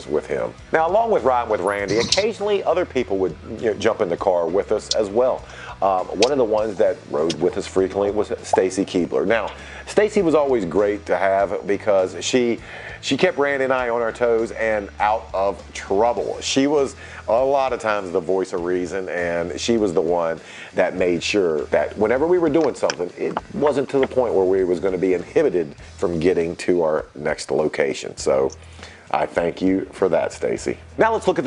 cars with him. Now, along with riding with Randy, occasionally other people would you know, jump in the car with us as well. Um, one of the ones that rode with us frequently was Stacy Keibler. Now, Stacy was always great to have because she she kept Randy and I on our toes and out of trouble. She was a lot of times the voice of reason, and she was the one that made sure that whenever we were doing something, it wasn't to the point where we was going to be inhibited from getting to our next location. So I thank you for that, Stacy. Now let's look at